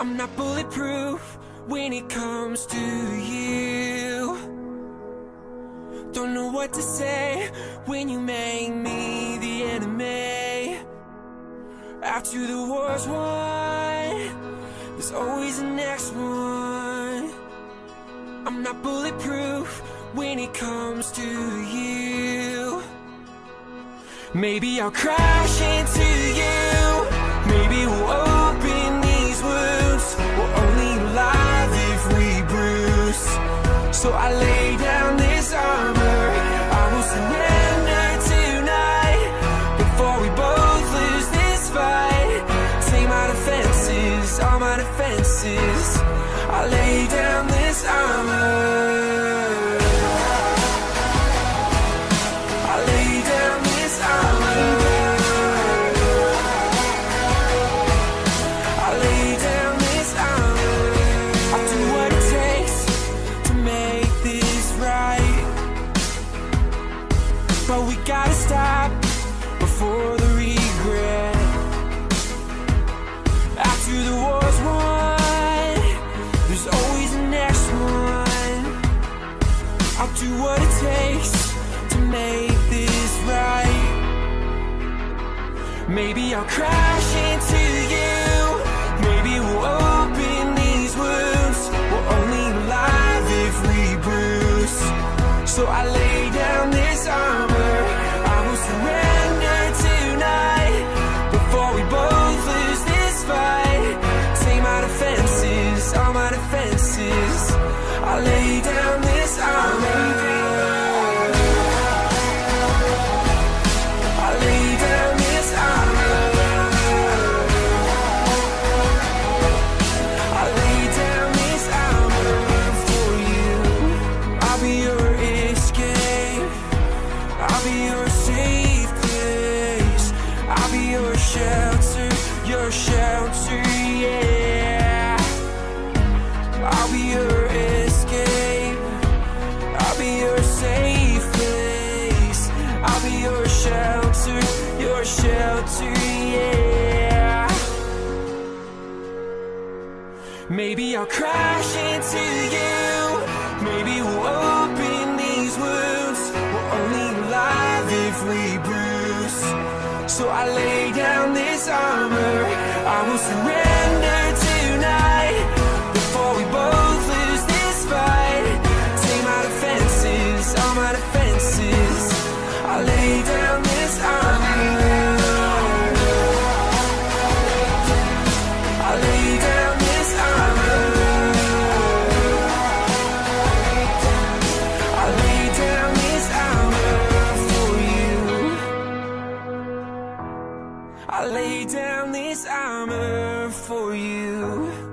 I'm not bulletproof when it comes to you. Don't know what to say when you make me the enemy. After the war's won, there's always the next one. I'm not bulletproof when it comes to you. Maybe I'll crash into you. So I lay down But we gotta stop before the regret. After the war's won, there's always the next one. I'll do what it takes to make this right. Maybe I'll crash into you. Maybe we'll open these wounds. We're only alive if we bruise. So I be your safe place. I'll be your shelter, your shelter, yeah. I'll be your escape. I'll be your safe place. I'll be your shelter, your shelter, yeah. Maybe I'll crash into you. Maybe we'll open we bruise. So I lay down this armor. I will surrender I lay down this armor for you.